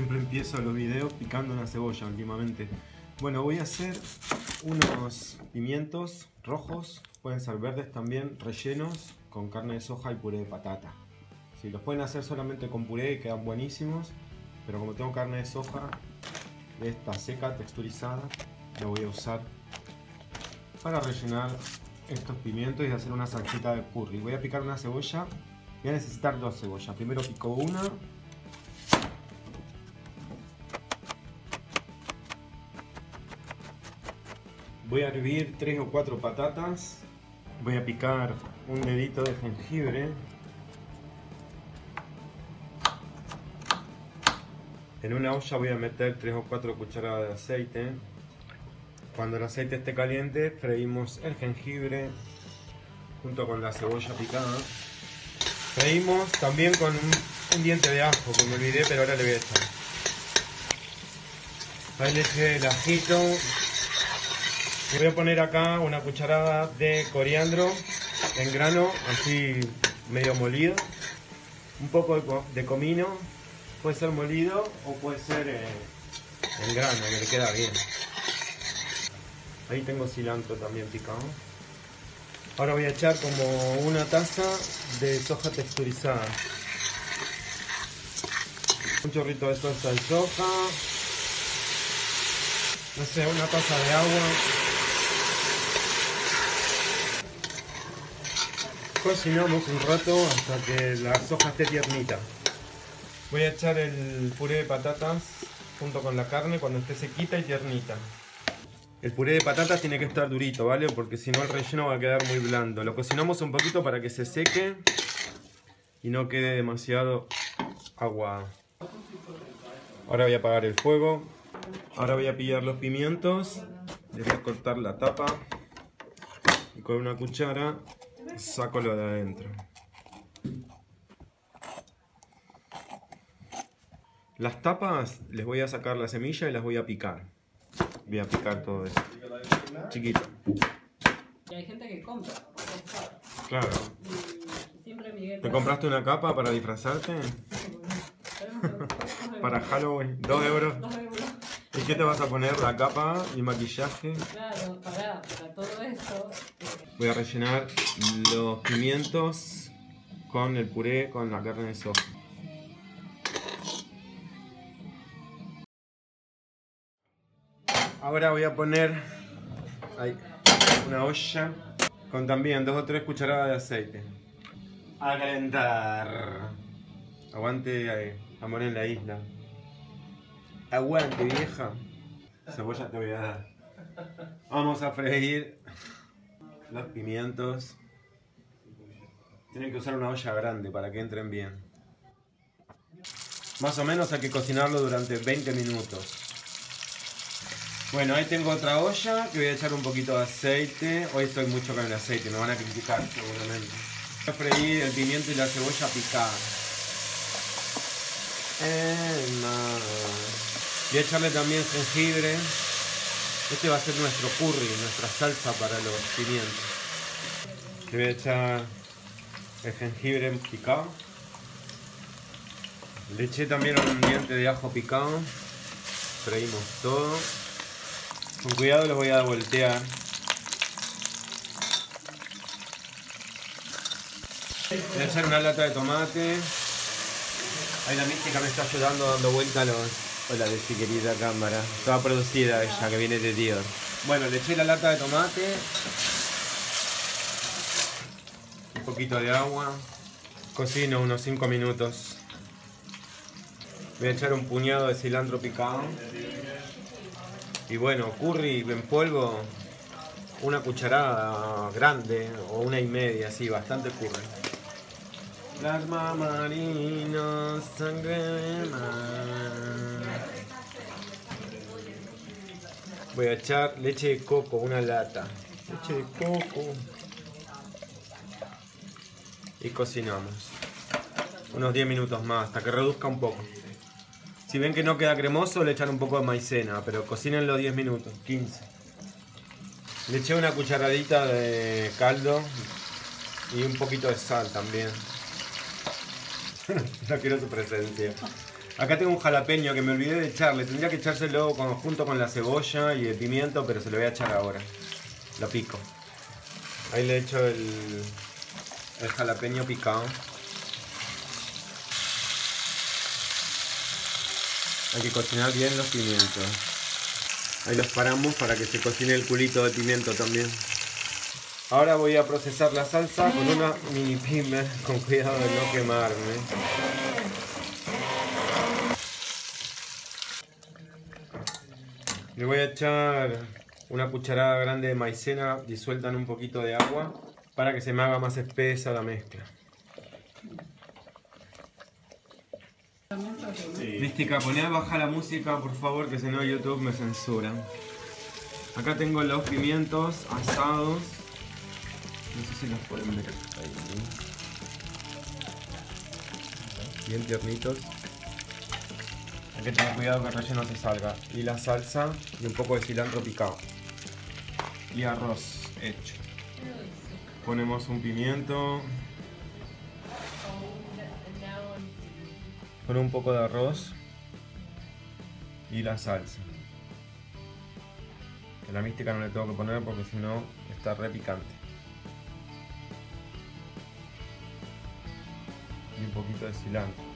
uso los videos picando una cebolla últimamente. Bueno, voy a hacer unos pimientos rojos, pueden ser verdes también, rellenos con carne de soja y puré de patata. Si los pueden hacer solamente con puré quedan buenísimos, pero como tengo carne de soja de esta seca, texturizada, la voy a usar para rellenar estos pimientos y hacer una salsita de curry. Voy a picar una cebolla, voy a necesitar dos cebollas. Primero pico una Voy a hervir 3 o 4 patatas. Voy a picar un dedito de jengibre. En una olla voy a meter 3 o 4 cucharadas de aceite. Cuando el aceite esté caliente, freímos el jengibre junto con la cebolla picada. Freímos también con un, diente de ajo, que me olvidé, pero ahora le voy a echar. Ahí le el ajito, voy a poner acá una cucharada de coriandro en grano, así medio molido. Un poco de comino, puede ser molido o puede ser eh, en grano, que le queda bien. Ahí tengo cilantro también picado. Ahora voy a echar como una taza de soja texturizada. Un chorrito de salsa de soja. No sé, una taza de agua. Cocinamos un rato hasta que la soja esté tiernita. Voy a echar el puré de patatas junto con la carne cuando esté sequita y tiernita. El puré de patatas tiene que estar durito, ¿vale? Porque si no el relleno va a quedar muy blando. Lo cocinamos un poquito para que se seque y no quede demasiado agua. Ahora voy a apagar el fuego. Ahora voy a pillar los pimientos. Les voy a cortar la tapa. Y con una cuchara saco lo de adentro. Las tapas les voy a sacar la semilla y las voy a picar. Voy a picar todo eso. Chiquito. Y hay gente que compra. Claro. ¿Te compraste una capa para disfrazarte? para Halloween. Dos euros. ¿Y qué te vas a poner? ¿La capa y maquillaje? Claro, para, para todo esto. Voy a rellenar los pimientos con el puré, con la carne de soja. Ahora voy a poner una olla con también dos o tres cucharadas de aceite. A calentar. Aguante eh, amor en la isla. Aguante vieja. Cebolla te voy a dar. Vamos a freír los pimientos. Tienen que usar una olla grande para que entren bien. Más o menos hay que cocinarlo durante 20 minutos. Bueno, ahí tengo otra olla que voy a echar un poquito de aceite. Hoy estoy mucho con el aceite, me van a criticar seguramente. Voy a freír el pimiento y la cebolla picada. Voy a echarle también jengibre. Este va a ser nuestro curry, nuestra salsa para los pimientos. Le voy a echar el jengibre picado. Le eché también un diente de ajo picado. Freímos todo. Con cuidado lo voy a voltear. Voy a echar una lata de tomate. Ahí la mística me está ayudando dando vuelta a los, Hola de su querida cámara. Toda producida ella que viene de Dior. Bueno, le eché la lata de tomate. Un poquito de agua. Cocino unos 5 minutos. Voy a echar un puñado de cilantro picado. Y bueno, curry en polvo. Una cucharada grande o una y media, sí, bastante curry. Las mamarinas, sangre de mar. Voy a echar leche de coco, una lata. Leche de coco. Y cocinamos. Unos 10 minutos más, hasta que reduzca un poco. Si ven que no queda cremoso, le echan un poco de maicena, pero cocínenlo 10 minutos, 15. Le eché una cucharadita de caldo y un poquito de sal también. no quiero su presencia. Acá tengo un jalapeño que me olvidé de echarle. Tendría que echárselo junto con la cebolla y el pimiento, pero se lo voy a echar ahora. Lo pico. Ahí le echo el, el jalapeño picado. Hay que cocinar bien los pimientos. Ahí los paramos para que se cocine el culito de pimiento también. Ahora voy a procesar la salsa con una mini pimer, con cuidado de no quemarme. Le voy a echar una cucharada grande de maicena disuelta en un poquito de agua para que se me haga más espesa la mezcla. Mística, poné a bajar la música por favor que si no YouTube me censura. Acá tengo los pimientos asados. No sé si los pueden ver. Bien tiernitos. Hay que tener cuidado que el relleno se salga. Y la salsa y un poco de cilantro picado. Y arroz hecho. Ponemos un pimiento. Con un poco de arroz. Y la salsa. Que la mística no le tengo que poner porque si no está re picante. Y un poquito de cilantro.